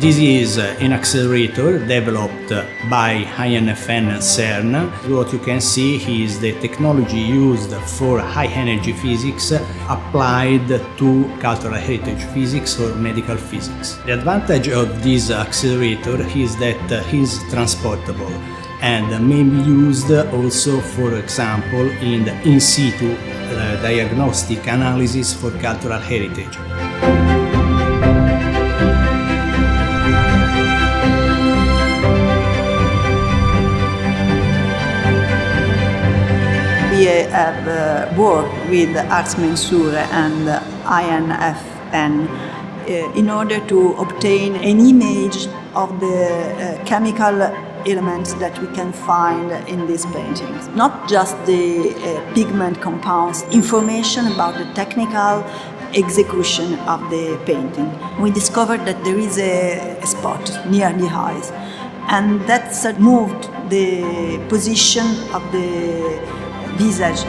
This is an accelerator developed by INFN and CERN. What you can see is the technology used for high energy physics applied to cultural heritage physics or medical physics. The advantage of this accelerator is that it is transportable and may be used also, for example, in the in situ uh, diagnostic analysis for cultural heritage. Have uh, worked with Ars Mensurae and INFN uh, in order to obtain an image of the uh, chemical elements that we can find in these paintings. Not just the uh, pigment compounds, information about the technical execution of the painting. We discovered that there is a, a spot near the eyes and that's moved the position of the visage.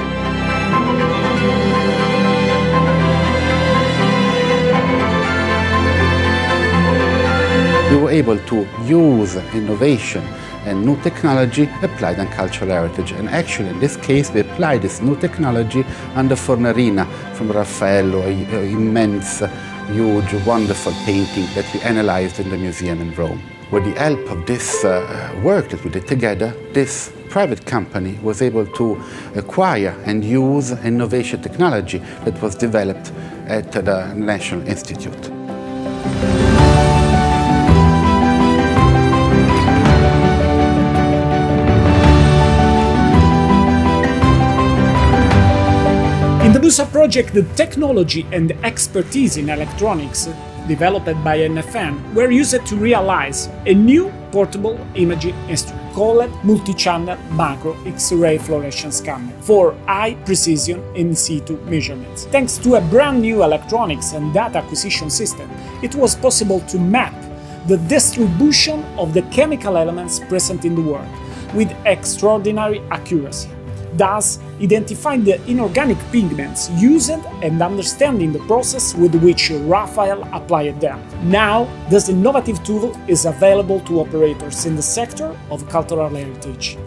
We were able to use innovation and new technology applied on cultural heritage. And actually, in this case, we applied this new technology on the Fornarina from Raffaello, an immense, huge, wonderful painting that we analyzed in the museum in Rome. With the help of this uh, work that we did together, this private company was able to acquire and use innovation technology that was developed at the National Institute. In the MUSA project, the technology and expertise in electronics developed by INFN were used to realize a new portable imaging instrument called multi-channel macro X-ray fluorescence scanner for high precision in situ measurements. Thanks to a brand new electronics and data acquisition system, it was possible to map the distribution of the chemical elements present in the world with extraordinary accuracy thus identifying the inorganic pigments used and understanding the process with which Raphael applied them. Now, this innovative tool is available to operators in the sector of cultural heritage.